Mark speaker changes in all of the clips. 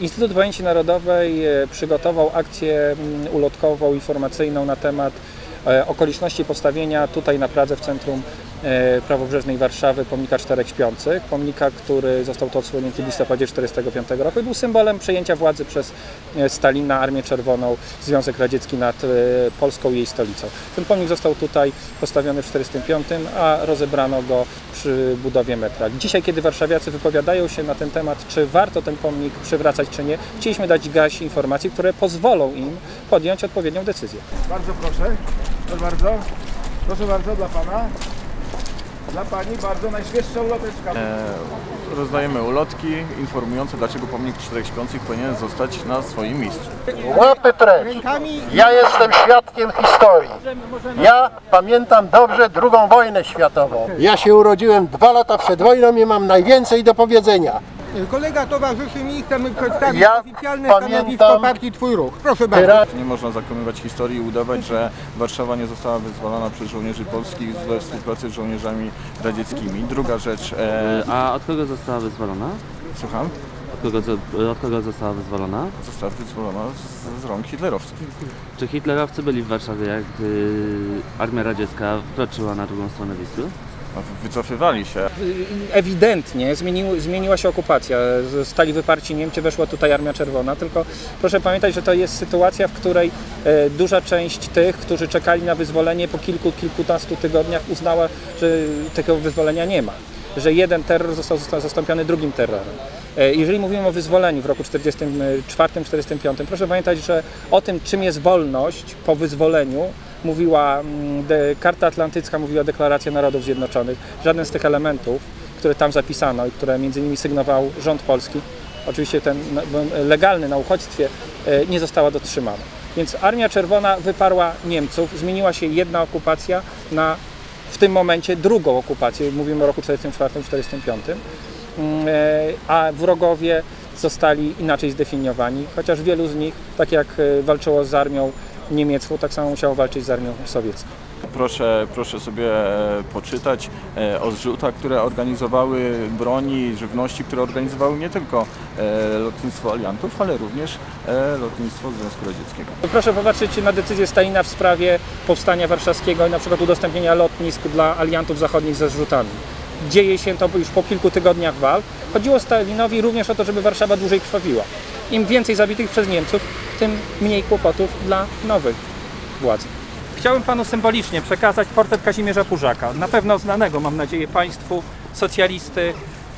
Speaker 1: Instytut Pamięci Narodowej e, przygotował akcję mm, ulotkową, informacyjną na temat e, okoliczności postawienia tutaj na Pradze w centrum e, prawobrzeżnej Warszawy pomnika Czterech Śpiących. Pomnika, który został to odsłonięty w listopadzie 1945 roku i był symbolem przejęcia władzy przez Stalina, Armię Czerwoną, Związek Radziecki nad Polską i jej stolicą. Ten pomnik został tutaj postawiony w 1945, a rozebrano go przy budowie metra. Dzisiaj, kiedy warszawiacy wypowiadają się na ten temat, czy warto ten pomnik przywracać, czy nie, chcieliśmy dać gaś informacji, które pozwolą im podjąć odpowiednią decyzję.
Speaker 2: Bardzo proszę, proszę bardzo. Proszę bardzo, dla Pana. Dla Pani bardzo najświeższa uloteczka.
Speaker 3: E, rozdajemy ulotki informujące, dlaczego pomnik Czterech Śpiących powinien zostać na swoim miejscu.
Speaker 4: Łapy precz. Ja jestem świadkiem historii. Ja pamiętam dobrze II wojnę światową. Ja się urodziłem dwa lata przed wojną i mam najwięcej do powiedzenia.
Speaker 5: Kolega towarzyszy mi, chcemy przedstawić
Speaker 4: Ja
Speaker 5: oficjalne
Speaker 4: pamiętam-
Speaker 5: stanowisko partii Twój Ruch. Proszę bardzo.
Speaker 3: Nie można zakonywać historii i udawać, że Warszawa nie została wyzwolona przez żołnierzy polskich we współpracy z żołnierzami radzieckimi. Druga rzecz, e,
Speaker 6: A od kogo została wyzwolona?
Speaker 3: słucham,
Speaker 6: Od kogo, od kogo została wyzwolona?
Speaker 3: została wyzwolona z, z rąk hitlerowców.
Speaker 6: Czy hitlerowcy byli w Warszawie, jak y, armia radziecka wkroczyła na drugą stronę Wisły?
Speaker 3: No, Wycofywali się.
Speaker 1: Ewidentnie zmienił, zmieniła się okupacja. Zostali wyparci Niemcy, weszła tutaj Armia Czerwona. Tylko proszę pamiętać, że to jest sytuacja, w której e, duża część tych, którzy czekali na wyzwolenie po kilku, kilkunastu tygodniach uznała, że tego wyzwolenia nie ma. Że jeden terror został zosta- zastąpiony drugim terrorem. E, Jeżeli mówimy o wyzwoleniu w roku 1944-1945, proszę pamiętać, że o tym, czym jest wolność po wyzwoleniu, mówiła mm, Karta Atlantycka, mówiła Deklaracja Narodów Zjednoczonych. Żaden z tych elementów, które tam zapisano i które między innymi sygnował rząd polski, oczywiście ten na- legalny na uchodźstwie, e, nie została dotrzymana. Więc Armia Czerwona wyparła Niemców, zmieniła się jedna okupacja na w tym momencie drugą okupację, mówimy o roku 1944-1945, Mm, e, a wrogowie zostali inaczej zdefiniowani, chociaż wielu z nich, tak jak e, walczyło z armią niemiecką, tak samo musiało walczyć z armią sowiecką.
Speaker 3: Proszę, proszę sobie e, poczytać e, o zrzutach, które organizowały broni, żywności, które organizowały nie tylko e, lotnictwo aliantów, ale również lotnictwo Związku Radzieckiego.
Speaker 1: Proszę popatrzeć na decyzję Stalina w sprawie powstania warszawskiego i na przykład udostępnienia lotnisk dla aliantów zachodnich ze zrzutami. Dzieje się to już po kilku tygodniach walk. Chodziło Stalinowi również o to, żeby Warszawa dłużej krwawiła. Im więcej zabitych przez Niemców, tym mniej kłopotów dla nowych władz. Chciałbym panu symbolicznie przekazać portret Kazimierza Pużaka, na pewno znanego, mam nadzieję, państwu socjalisty,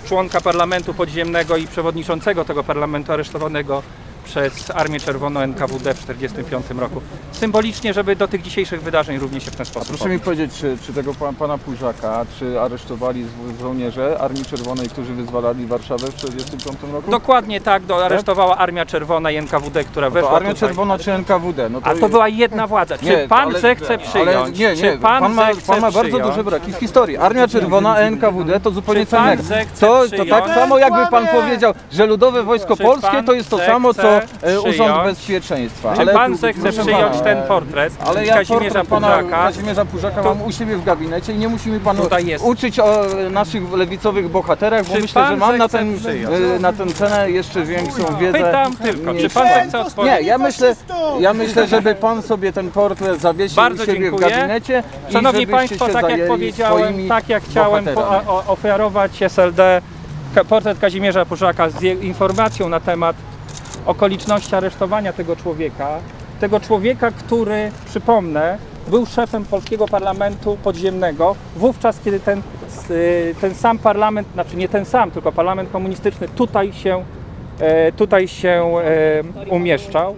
Speaker 1: członka parlamentu podziemnego i przewodniczącego tego parlamentu aresztowanego przez Armię Czerwoną NKWD w 1945 roku. Symbolicznie, żeby do tych dzisiejszych wydarzeń również się w ten sposób
Speaker 3: Proszę mi powiedzieć, czy, czy tego pa- pana Pużaka, czy aresztowali żołnierze Armii Czerwonej, którzy wyzwalali Warszawę w 1945 roku?
Speaker 1: Dokładnie tak, do, aresztowała Armia Czerwona i NKWD, która
Speaker 3: No
Speaker 1: weszła
Speaker 3: to Armia
Speaker 1: tutaj.
Speaker 3: Czerwona czy NKWD? No
Speaker 1: A to była jedna władza. Czy
Speaker 3: Nie,
Speaker 1: pan
Speaker 3: ale-
Speaker 1: zechce
Speaker 3: ale
Speaker 1: przyjąć?
Speaker 3: nie, nie,
Speaker 1: Czy pan,
Speaker 3: pan ma, pan ma bardzo
Speaker 1: przyjąć?
Speaker 3: duże braki w historii. Armia Czerwona, NKWD to zupełnie co
Speaker 1: pan
Speaker 3: innego.
Speaker 1: zechce
Speaker 3: To, to
Speaker 1: przyjąć?
Speaker 3: tak samo jakby pan powiedział, że Ludowe Wojsko Polskie
Speaker 1: pan
Speaker 3: to jest to samo co e, Urząd
Speaker 1: przyjąć?
Speaker 3: Bezpieczeństwa.
Speaker 1: Czy pan
Speaker 3: tu-
Speaker 1: zechce
Speaker 3: proszę
Speaker 1: przyjąć
Speaker 3: pana,
Speaker 1: ten portret
Speaker 3: ale ja
Speaker 1: Kazimierza
Speaker 3: portret pana? Kazimierza Pużaka
Speaker 1: To-
Speaker 3: mam u siebie w gabinecie i nie musimy panu
Speaker 1: Tutaj jest.
Speaker 3: uczyć o e, naszych lewicowych bohaterach, bo
Speaker 1: Czy
Speaker 3: myślę, że
Speaker 1: pan
Speaker 3: mam na
Speaker 1: zechce
Speaker 3: ten,
Speaker 1: przyjąć?
Speaker 3: e, na ten cenę jeszcze większą wiedzę.
Speaker 1: Pytam tylko,
Speaker 3: Nie-
Speaker 1: czy pan zechce odpowiedzieć?
Speaker 3: nie, ja myślę, ja myślę, żeby pan sobie ten portret zawiesił
Speaker 1: Bardzo
Speaker 3: u siebie
Speaker 1: dziękuję.
Speaker 3: w gabinecie i
Speaker 1: Szanowni
Speaker 3: żebyście
Speaker 1: Państwo,
Speaker 3: się
Speaker 1: tak jak
Speaker 3: zajęli
Speaker 1: powiedziałem,
Speaker 3: swoimi
Speaker 1: tak jak chciałem po,
Speaker 3: bohaterami.
Speaker 1: o, ofiarować SLD ka- portret Kazimierza Pużaka z je- informacją na temat okoliczności aresztowania tego człowieka. Tego człowieka, który, przypomnę, był szefem polskiego parlamentu podziemnego, wówczas kiedy ten, y, ten sam parlament, znaczy nie ten sam, tylko parlament komunistyczny tutaj się, e, tutaj się e, umieszczał.